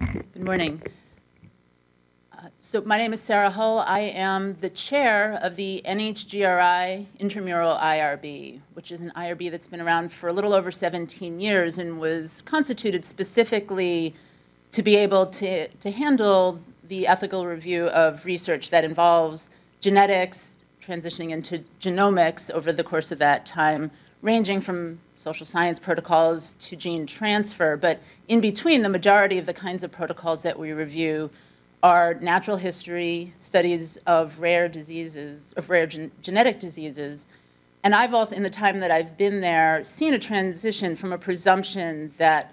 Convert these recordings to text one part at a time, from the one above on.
Good morning. Uh, So my name is Sara Hull. I am the chair of the NHGRI Intramural IRB, which is an IRB that's been around for a little over 17 years and was constituted specifically to be able to, to handle the ethical review of research that involves genetics, transitioning into genomics over the course of that time, ranging from social science protocols to gene transfer. But in between, the majority of the kinds of protocols that we review are natural history, studies of rare diseases, of rare gen- genetic diseases. And I've also, in the time that I've been there, seen a transition from a presumption that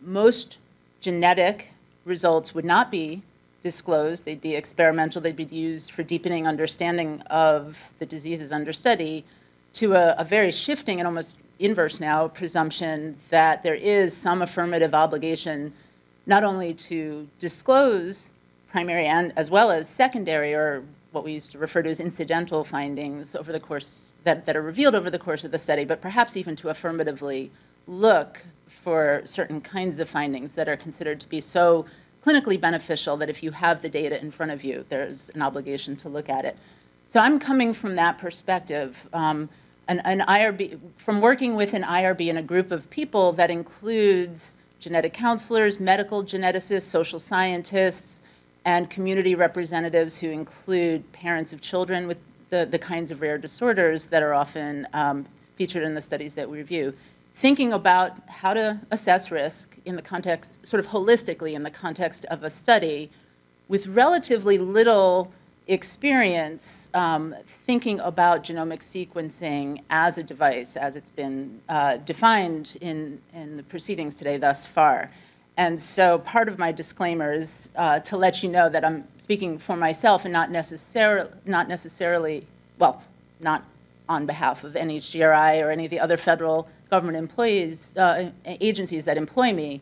most genetic results would not be disclosed, they'd be experimental, they'd be used for deepening understanding of the diseases under study, to a, a very shifting and almost inverse now presumption that there is some affirmative obligation not only to disclose primary and as well as secondary or what we used to refer to as incidental findings over the course that, that are revealed over the course of the study, but perhaps even to affirmatively look for certain kinds of findings that are considered to be so clinically beneficial that if you have the data in front of you, there's an obligation to look at it. So I'm coming from that perspective. Um, an, an IRB, from working with an IRB and a group of people that includes genetic counselors, medical geneticists, social scientists, and community representatives who include parents of children with the, the kinds of rare disorders that are often um, featured in the studies that we review. Thinking about how to assess risk in the context, sort of holistically in the context of a study with relatively little experience um, thinking about genomic sequencing as a device, as it's been uh, defined in, in the proceedings today thus far. And so part of my disclaimer is uh, to let you know that I'm speaking for myself and not necessarily, not necessarily, well, not on behalf of NHGRI or any of the other federal government employees, uh, agencies that employ me,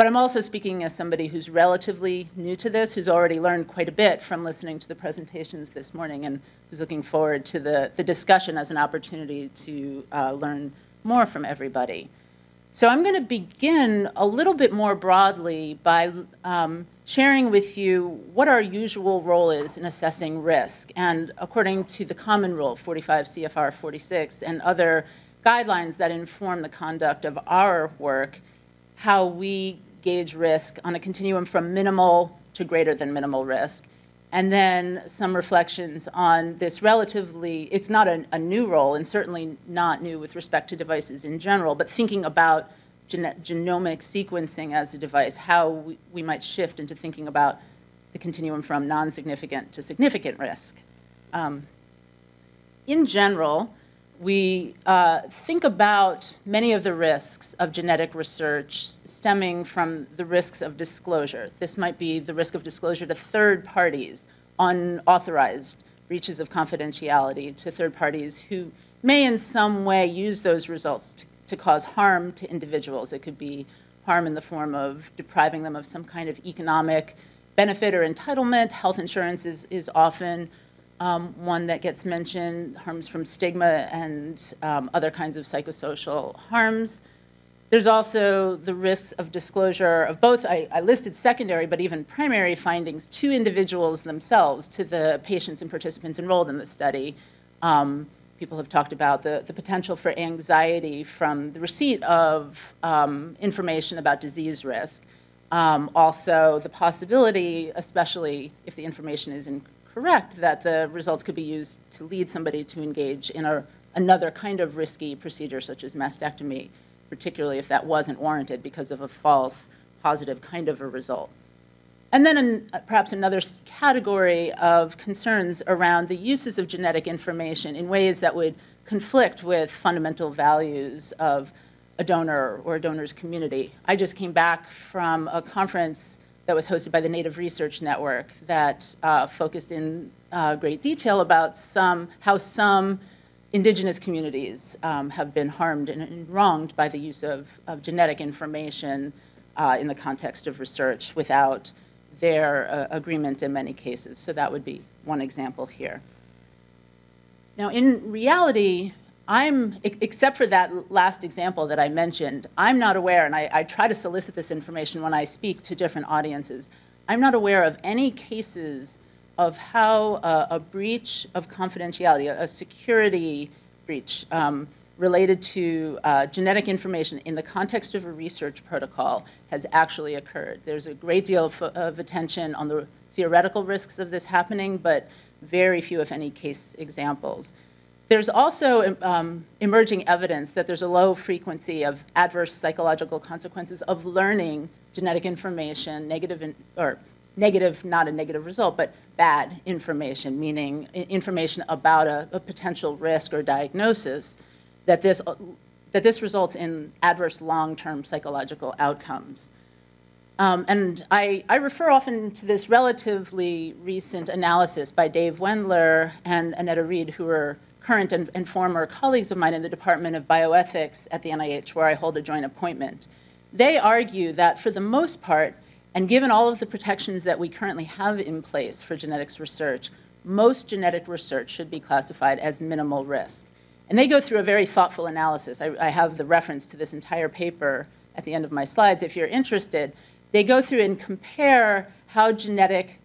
but I'm also speaking as somebody who's relatively new to this, who's already learned quite a bit from listening to the presentations this morning, and who's looking forward to the, the discussion as an opportunity to uh, learn more from everybody. So I'm going to begin a little bit more broadly by um, sharing with you what our usual role is in assessing risk. And according to the common rule, 45 CFR 46, and other guidelines that inform the conduct of our work, how we gauge risk on a continuum from minimal to greater than minimal risk. And then some reflections on this relatively, it's not a, a new role and certainly not new with respect to devices in general, but thinking about genomic sequencing as a device, how we, we might shift into thinking about the continuum from non significant to significant risk. Um, in general, we uh, think about many of the risks of genetic research stemming from the risks of disclosure. This might be the risk of disclosure to third parties, unauthorized breaches of confidentiality to third parties who may in some way use those results to, to cause harm to individuals. It could be harm in the form of depriving them of some kind of economic benefit or entitlement. Health insurance is, is often um, one that gets mentioned, harms from stigma and um, other kinds of psychosocial harms. There's also the risks of disclosure of both, I, I, listed secondary, but even primary findings to individuals themselves, to the patients and participants enrolled in the study. Um, people have talked about the, the potential for anxiety from the receipt of um, information about disease risk. Um, also, the possibility, especially if the information is in correct that the results could be used to lead somebody to engage in a, another kind of risky procedure, such as mastectomy, particularly if that wasn't warranted because of a false positive kind of a result. And then an, perhaps another category of concerns around the uses of genetic information in ways that would conflict with fundamental values of a donor or a donor's community. I just came back from a conference that was hosted by the Native Research Network that uh, focused in uh, great detail about some, how some indigenous communities um, have been harmed and, and, wronged by the use of, of genetic information uh, in the context of research without their uh, agreement in many cases. So that would be one example here. Now, in reality, I'm, except for that last example that I mentioned, I'm not aware, and I, I try to solicit this information when I speak to different audiences. I'm not aware of any cases of how a, a breach of confidentiality, a, a security breach um, related to uh, genetic information in the context of a research protocol has actually occurred. There's a great deal of, of attention on the theoretical risks of this happening, but very few, if any, case examples. There's also um, emerging evidence that there's a low frequency of adverse psychological consequences of learning genetic information, negative in, or negative, not a negative result, but bad information, meaning information about a, a potential risk or diagnosis, that this, that this results in adverse long-term psychological outcomes. Um, and I, I, refer often to this relatively recent analysis by Dave Wendler and Annetta Rid, who are current and, and, former colleagues of mine in the Department of Bioethics at the NIH, where I hold a joint appointment. They argue that for the most part, and given all of the protections that we currently have in place for genetics research, most genetic research should be classified as minimal risk. And they go through a very thoughtful analysis. I, I have the reference to this entire paper at the end of my slides if you're interested they go through and compare how genetic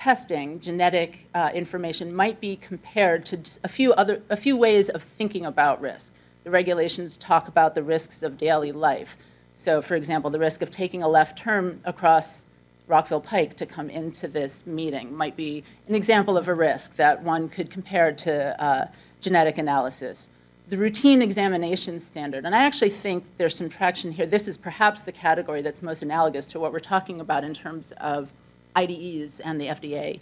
testing, genetic uh, information might be compared to a few other, a few ways of thinking about risk. The regulations talk about the risks of daily life. So, for example, the risk of taking a left turn across Rockville Pike to come into this meeting might be an example of a risk that one could compare to uh, genetic analysis the routine examination standard, and I actually think there's some traction here. This is perhaps the category that's most analogous to what we're talking about in terms of IDEs and the FDA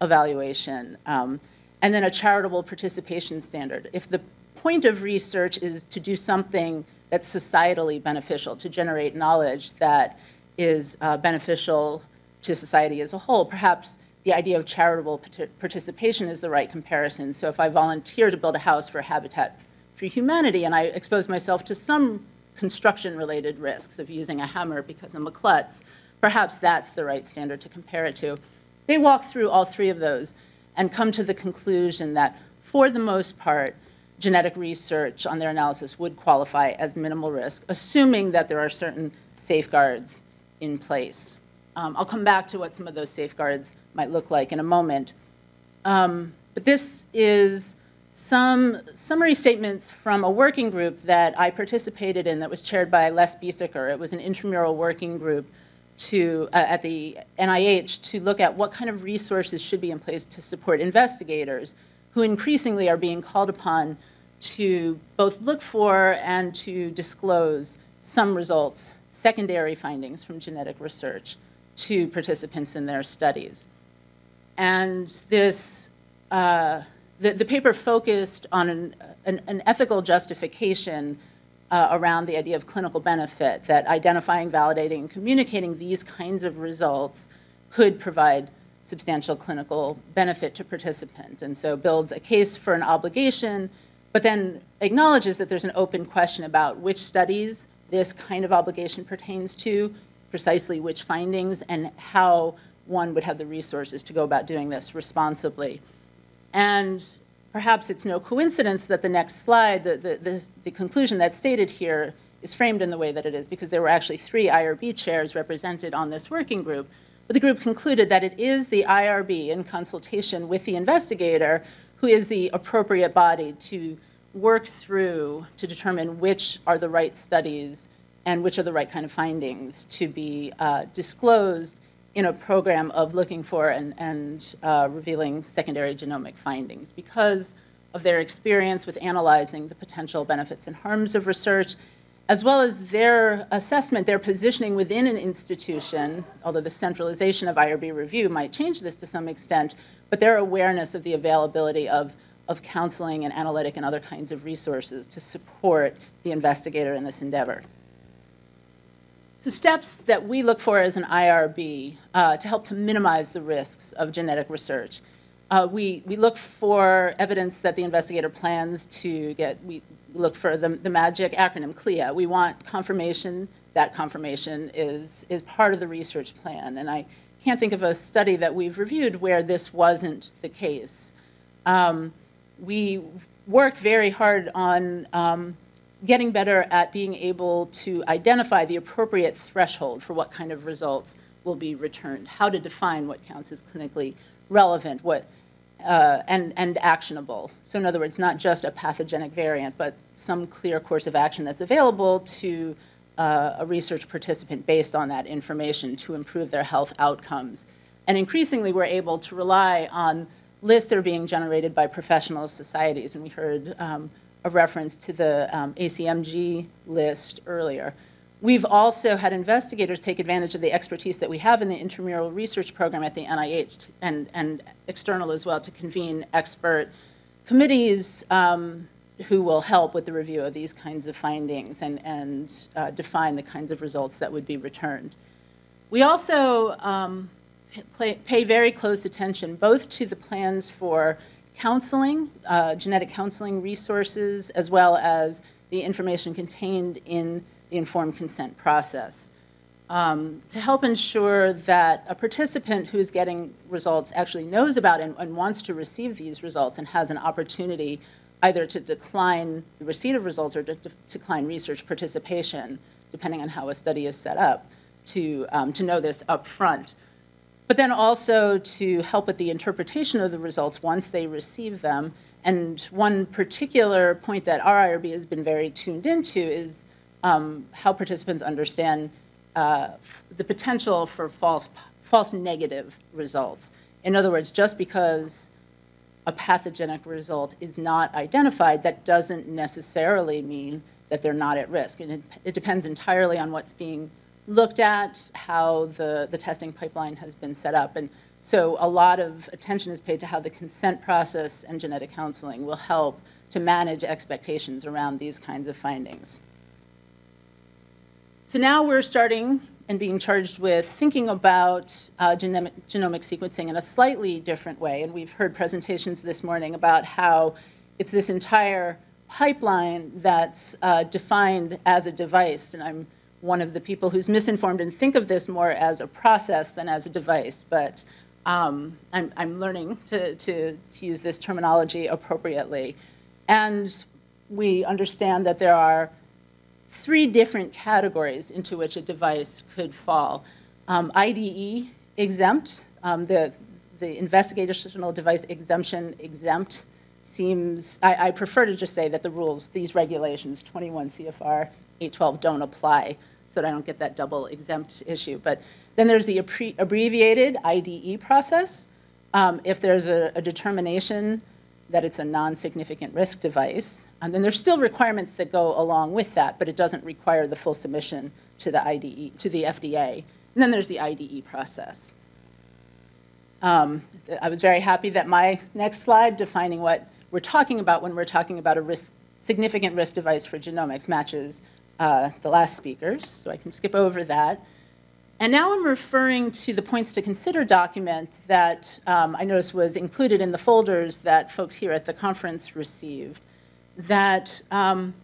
evaluation. Um, and then a charitable participation standard. If the point of research is to do something that's societally beneficial, to generate knowledge that is uh, beneficial to society as a whole, perhaps the idea of charitable participation is the right comparison. So if I volunteer to build a house for Habitat for humanity, and I expose myself to some construction-related risks of using a hammer because I'm a klutz, perhaps that's the right standard to compare it to. They walk through all three of those and come to the conclusion that, for the most part, genetic research on their analysis would qualify as minimal risk, assuming that there are certain safeguards in place. Um, I'll come back to what some of those safeguards might look like in a moment. Um, but this is some summary statements from a working group that I participated in that was chaired by Les Biesecker. It was an intramural working group to, uh, at the NIH to look at what kind of resources should be in place to support investigators who increasingly are being called upon to both look for and to disclose some results, secondary findings from genetic research to participants in their studies. And this uh, the, the paper focused on an, an, an ethical justification uh, around the idea of clinical benefit, that identifying, validating, and communicating these kinds of results could provide substantial clinical benefit to participant. And so builds a case for an obligation, but then acknowledges that there's an open question about which studies this kind of obligation pertains to, precisely which findings, and how one would have the resources to go about doing this responsibly. And perhaps it's no coincidence that the next slide, the, the, the, the, conclusion that's stated here is framed in the way that it is, because there were actually three IRB chairs represented on this working group. But the group concluded that it is the IRB in consultation with the investigator who is the appropriate body to work through to determine which are the right studies and which are the right kind of findings to be uh, disclosed in a program of looking for and, and uh, revealing secondary genomic findings because of their experience with analyzing the potential benefits and harms of research, as well as their assessment, their positioning within an institution, although the centralization of IRB review might change this to some extent, but their awareness of the availability of, of counseling and analytic and other kinds of resources to support the investigator in this endeavor. So steps that we look for as an IRB uh, to help to minimize the risks of genetic research. Uh, we, we look for evidence that the investigator plans to get, we look for the, the magic acronym CLIA. We want confirmation, that confirmation is, is part of the research plan. And I can't think of a study that we've reviewed where this wasn't the case. Um, we worked very hard on um, getting better at being able to identify the appropriate threshold for what kind of results will be returned, how to define what counts as clinically relevant, what uh, and, and actionable. So in other words, not just a pathogenic variant, but some clear course of action that's available to uh, a research participant based on that information to improve their health outcomes. And increasingly, we're able to rely on lists that are being generated by professional societies. And we heard um, a reference to the um, ACMG list earlier. We've also had investigators take advantage of the expertise that we have in the intramural research program at the NIH and, and external as well to convene expert committees um, who will help with the review of these kinds of findings and, and uh, define the kinds of results that would be returned. We also um, pay, pay very close attention both to the plans for counseling, uh, genetic counseling resources, as well as the information contained in the informed consent process. Um, to help ensure that a participant who's getting results actually knows about and, and, wants to receive these results and has an opportunity either to decline the receipt of results or to, to decline research participation, depending on how a study is set up, to, um, to know this up front. But then also to help with the interpretation of the results once they receive them. And one particular point that our IRB has been very tuned into is um, how participants understand uh, the potential for false, false negative results. In other words, just because a pathogenic result is not identified, that doesn't necessarily mean that they're not at risk. And it, it depends entirely on what's being looked at, how the, the testing pipeline has been set up. And so a lot of attention is paid to how the consent process and genetic counseling will help to manage expectations around these kinds of findings. So now we're starting and being charged with thinking about uh, genomic, genomic sequencing in a slightly different way. And we've heard presentations this morning about how it's this entire pipeline that's uh, defined as a device. And I'm one of the people who's misinformed and think of this more as a process than as a device. But um, I'm, I'm, learning to, to, to use this terminology appropriately. And we understand that there are three different categories into which a device could fall. Um, IDE exempt, um, the, the investigational device exemption exempt seems, I, I, prefer to just say that the rules, these regulations, 21 CFR 812 don't apply so that I don't get that double exempt issue. But then there's the abbreviated IDE process. Um, if there's a, a determination that it's a non-significant risk device. And then there's still requirements that go along with that, but it doesn't require the full submission to the IDE, to the FDA. And then there's the IDE process. Um, I was very happy that my next slide defining what we're talking about when we're talking about a risk, significant risk device for genomics matches uh, the last speakers, so I can skip over that. And now I'm referring to the points to consider document that um, I noticed was included in the folders that folks here at the conference received, that um,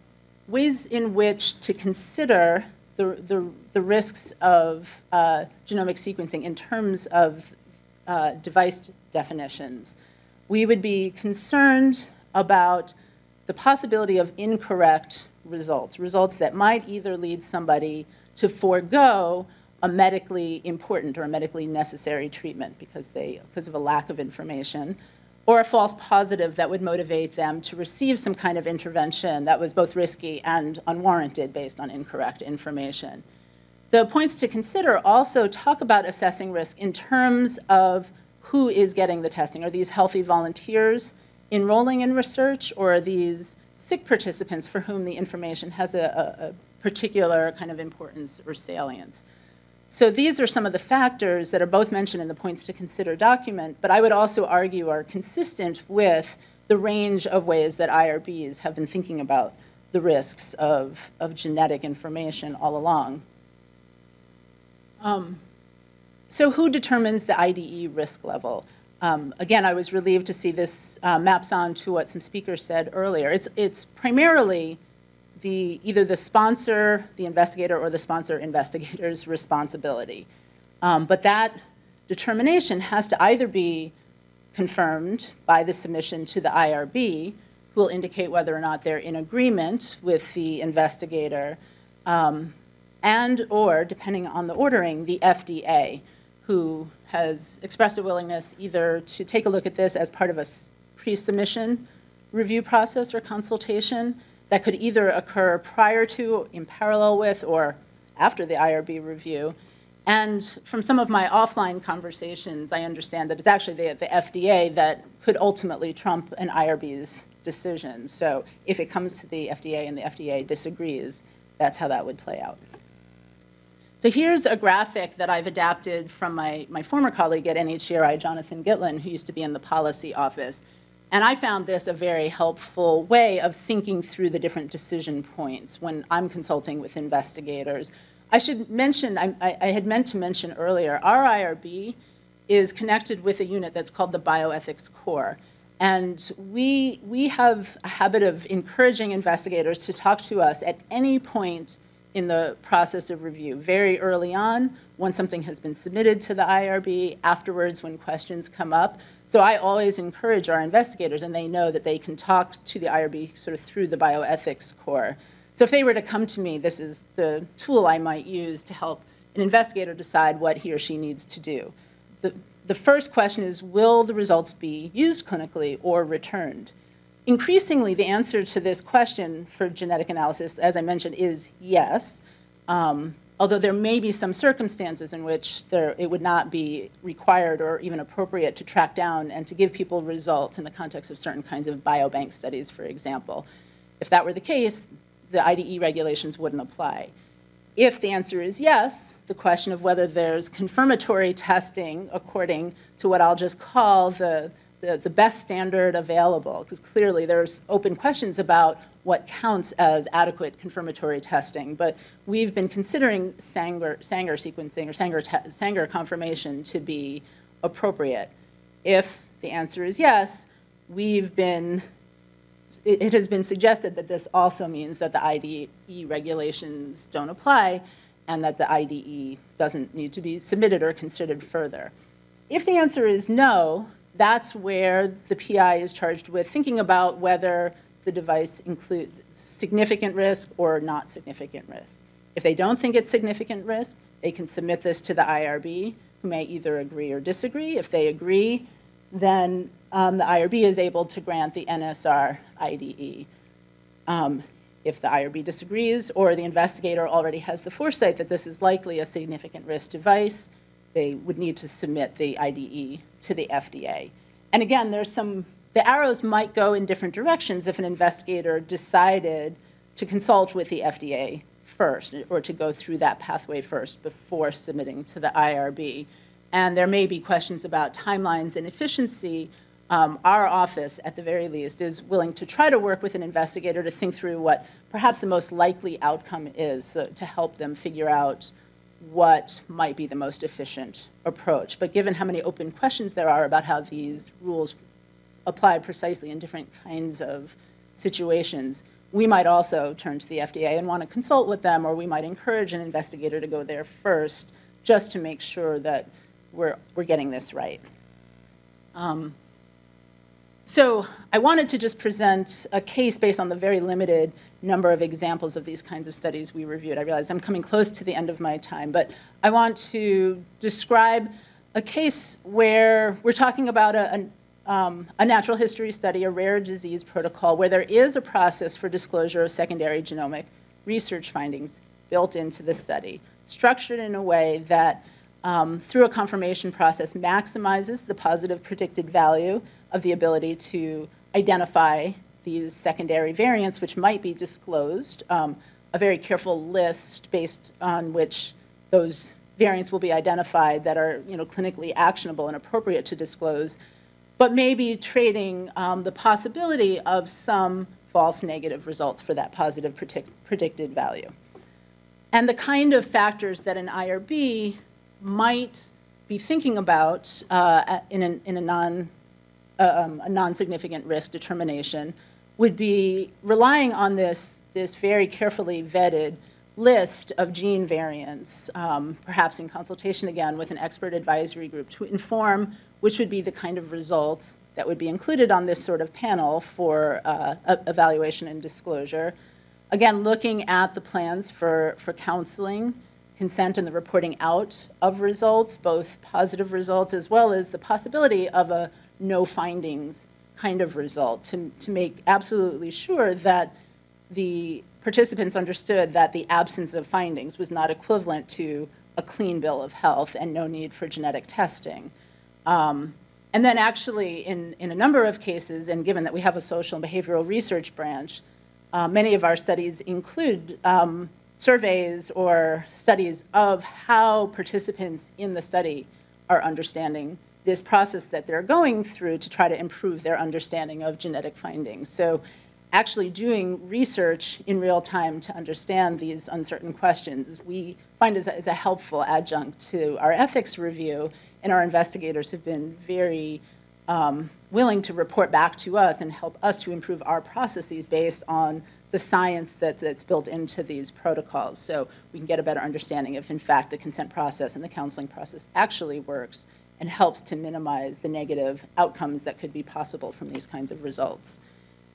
ways in which to consider the, the, the risks of uh, genomic sequencing in terms of uh, device definitions. We would be concerned about the possibility of incorrect results, results that might either lead somebody to forego a medically important or a medically necessary treatment because, they, because of a lack of information, or a false positive that would motivate them to receive some kind of intervention that was both risky and unwarranted based on incorrect information. The points to consider also talk about assessing risk in terms of who is getting the testing. Are these healthy volunteers enrolling in research, or are these sick participants for whom the information has a, a, a particular kind of importance or salience? So these are some of the factors that are both mentioned in the points to consider document, but I would also argue are consistent with the range of ways that IRBs have been thinking about the risks of, of genetic information all along. Um, so who determines the IDE risk level? Um, again, I was relieved to see this uh, maps on to what some speakers said earlier. It's, it's primarily the, either the sponsor, the investigator, or the sponsor investigator's responsibility. Um, but that determination has to either be confirmed by the submission to the IRB, who will indicate whether or not they're in agreement with the investigator, um, and/or, depending on the ordering, the FDA, who has expressed a willingness either to take a look at this as part of a pre-submission review process or consultation that could either occur prior to, in parallel with, or after the IRB review. And from some of my offline conversations, I understand that it's actually the, the FDA that could ultimately trump an IRB's decision. So if it comes to the FDA and the FDA disagrees, that's how that would play out. So here's a graphic that I've adapted from my, my former colleague at NHGRI, Jonathan Gitlin, who used to be in the policy office. And I found this a very helpful way of thinking through the different decision points when I'm consulting with investigators. I should mention, I, I, had meant to mention earlier, our IRB is connected with a unit that's called the Bioethics Core. And we, we have a habit of encouraging investigators to talk to us at any point in the process of review, very early on, when something has been submitted to the IRB, afterwards when questions come up. So I always encourage our investigators, and they know that they can talk to the IRB sort of through the bioethics core. So if they were to come to me, this is the tool I might use to help an investigator decide what he or she needs to do. The, the first question is, will the results be used clinically or returned? Increasingly, the answer to this question for genetic analysis, as I mentioned, is yes. Um, although there may be some circumstances in which there, it would not be required or even appropriate to track down and to give people results in the context of certain kinds of biobank studies, for example. If that were the case, the IDE regulations wouldn't apply. If the answer is yes, the question of whether there's confirmatory testing according to what I'll just call the the, the best standard available, because clearly there's open questions about what counts as adequate confirmatory testing. But we've been considering Sanger, Sanger sequencing or Sanger, Sanger confirmation to be appropriate. If the answer is yes, we've been, it, it has been suggested that this also means that the IDE regulations don't apply and that the IDE doesn't need to be submitted or considered further. If the answer is no, that's where the PI is charged with thinking about whether the device includes significant risk or not significant risk. If they don't think it's significant risk, they can submit this to the IRB, who may either agree or disagree. If they agree, then um, the IRB is able to grant the NSR IDE. Um, if the IRB disagrees or the investigator already has the foresight that this is likely a significant risk device, they would need to submit the IDE to the FDA. And again, there's some, the arrows might go in different directions if an investigator decided to consult with the FDA first or to go through that pathway first before submitting to the IRB. And there may be questions about timelines and efficiency. Um, our office, at the very least, is willing to try to work with an investigator to think through what perhaps the most likely outcome is so to help them figure out what might be the most efficient approach. But given how many open questions there are about how these rules apply precisely in different kinds of situations, we might also turn to the FDA and want to consult with them, or we might encourage an investigator to go there first just to make sure that we're, we're getting this right. Um, so I wanted to just present a case based on the very limited number of examples of these kinds of studies we reviewed. I realize I'm coming close to the end of my time, but I want to describe a case where we're talking about a, a, um, a natural history study, a rare disease protocol, where there is a process for disclosure of secondary genomic research findings built into the study, structured in a way that um, through a confirmation process maximizes the positive predicted value of the ability to identify these secondary variants, which might be disclosed, um, a very careful list based on which those variants will be identified that are you know, clinically actionable and appropriate to disclose, but maybe trading um, the possibility of some false negative results for that positive predict predicted value. And the kind of factors that an IRB might be thinking about uh, in, an, in a non um, a non-significant risk determination would be relying on this, this very carefully vetted list of gene variants, um, perhaps in consultation again with an expert advisory group to inform which would be the kind of results that would be included on this sort of panel for uh, evaluation and disclosure. Again, looking at the plans for, for counseling, consent, and the reporting out of results, both positive results as well as the possibility of a no findings kind of result to, to make absolutely sure that the participants understood that the absence of findings was not equivalent to a clean bill of health and no need for genetic testing. Um, and then, actually, in, in a number of cases, and given that we have a social and behavioral research branch, uh, many of our studies include um, surveys or studies of how participants in the study are understanding this process that they're going through to try to improve their understanding of genetic findings. So, actually doing research in real time to understand these uncertain questions, we find is a, is a helpful adjunct to our ethics review, and our investigators have been very um, willing to report back to us and help us to improve our processes based on the science that, that's built into these protocols. So we can get a better understanding if, in fact, the consent process and the counseling process actually works and helps to minimize the negative outcomes that could be possible from these kinds of results.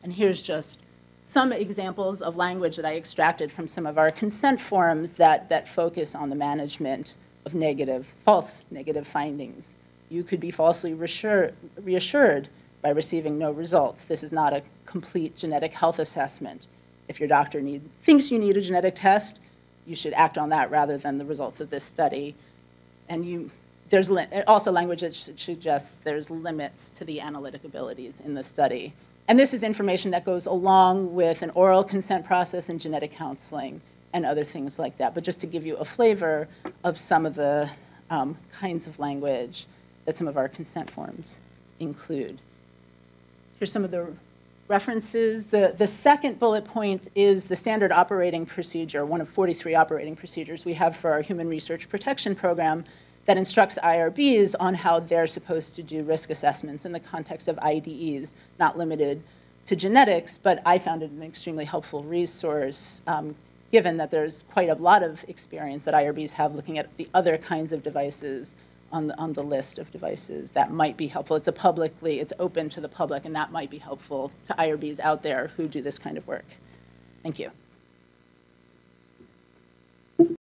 And here's just some examples of language that I extracted from some of our consent forms that, that focus on the management of negative, false negative findings. You could be falsely reassured, reassured by receiving no results. This is not a complete genetic health assessment. If your doctor need, thinks you need a genetic test, you should act on that rather than the results of this study. And you, there's also language that suggests there's limits to the analytic abilities in the study. And this is information that goes along with an oral consent process and genetic counseling and other things like that. But just to give you a flavor of some of the um, kinds of language that some of our consent forms include. Here's some of the references. The, the second bullet point is the standard operating procedure, one of 43 operating procedures we have for our Human Research Protection Program that instructs IRBs on how they're supposed to do risk assessments in the context of IDEs, not limited to genetics, but I found it an extremely helpful resource, um, given that there's quite a lot of experience that IRBs have looking at the other kinds of devices on the, on the list of devices that might be helpful. It's a publicly, it's open to the public, and that might be helpful to IRBs out there who do this kind of work. Thank you.